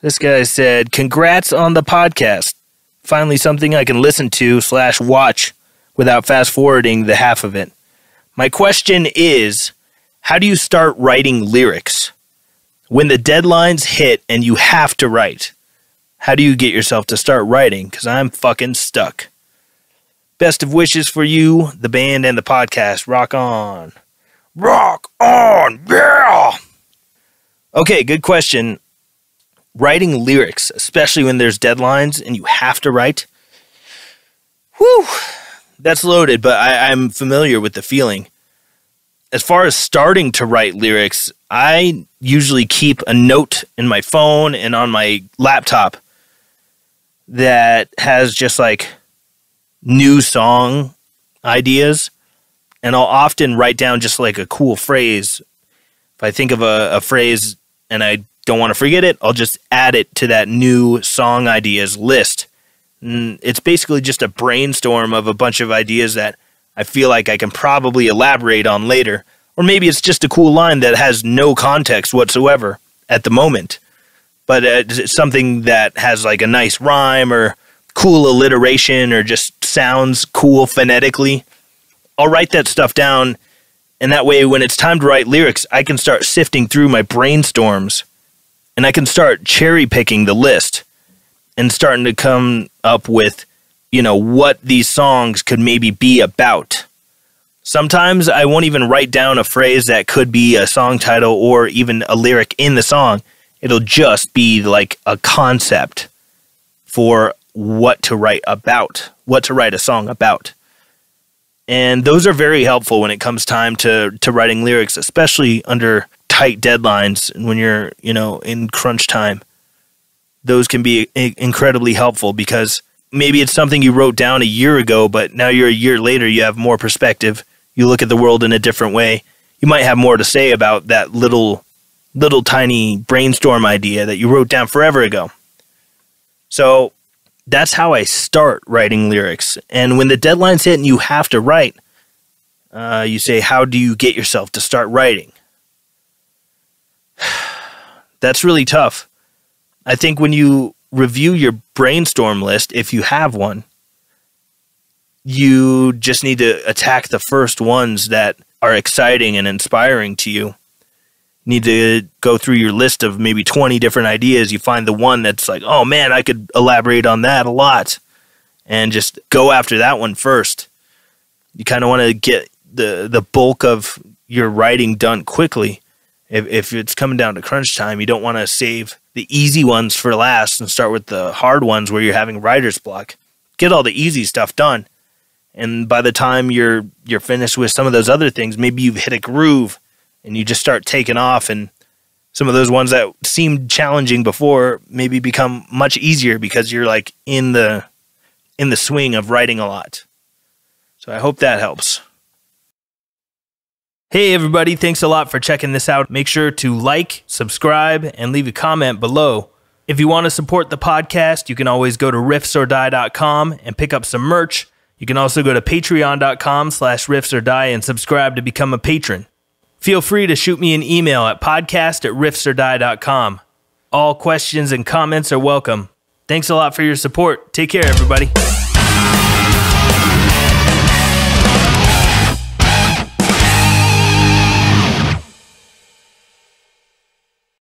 This guy said, "Congrats on the podcast. Finally, something I can listen to slash watch without fast forwarding the half of it." My question is, how do you start writing lyrics when the deadlines hit and you have to write? How do you get yourself to start writing? Because I'm fucking stuck. Best of wishes for you, the band, and the podcast. Rock on. Rock on. Yeah. Okay, good question. Writing lyrics, especially when there's deadlines and you have to write. Whew. That's loaded, but I, I'm familiar with the feeling. As far as starting to write lyrics, I usually keep a note in my phone and on my laptop that has just like new song ideas, and I'll often write down just like a cool phrase. If I think of a, a phrase and I don't want to forget it, I'll just add it to that new song ideas list. And it's basically just a brainstorm of a bunch of ideas that I feel like I can probably elaborate on later. Or maybe it's just a cool line that has no context whatsoever at the moment, but uh, it's something that has like a nice rhyme or cool alliteration or just sounds cool phonetically, I'll write that stuff down. And that way, when it's time to write lyrics, I can start sifting through my brainstorms and I can start cherry picking the list and starting to come up with, you know, what these songs could maybe be about. Sometimes I won't even write down a phrase that could be a song title or even a lyric in the song. It'll just be like a concept for what to write about, what to write a song about. And those are very helpful when it comes time to to writing lyrics, especially under tight deadlines and when you're, you know, in crunch time. Those can be incredibly helpful because maybe it's something you wrote down a year ago, but now you're a year later, you have more perspective. You look at the world in a different way. You might have more to say about that little little tiny brainstorm idea that you wrote down forever ago. So that's how I start writing lyrics. And when the deadline's hit and you have to write, uh, you say, How do you get yourself to start writing? that's really tough. I think when you review your brainstorm list, if you have one, you just need to attack the first ones that are exciting and inspiring to you need to go through your list of maybe 20 different ideas. You find the one that's like, oh man, I could elaborate on that a lot. And just go after that one first. You kind of want to get the, the bulk of your writing done quickly. If, if it's coming down to crunch time, you don't want to save the easy ones for last and start with the hard ones where you're having writer's block. Get all the easy stuff done. And by the time you're you're finished with some of those other things, maybe you've hit a groove and you just start taking off and some of those ones that seemed challenging before maybe become much easier because you're like in the in the swing of writing a lot. So I hope that helps. Hey everybody, thanks a lot for checking this out. Make sure to like, subscribe, and leave a comment below. If you want to support the podcast, you can always go to riffsordie.com and pick up some merch. You can also go to patreon.com slash riffsordie and subscribe to become a patron. Feel free to shoot me an email at podcast at riffsordie.com. All questions and comments are welcome. Thanks a lot for your support. Take care, everybody.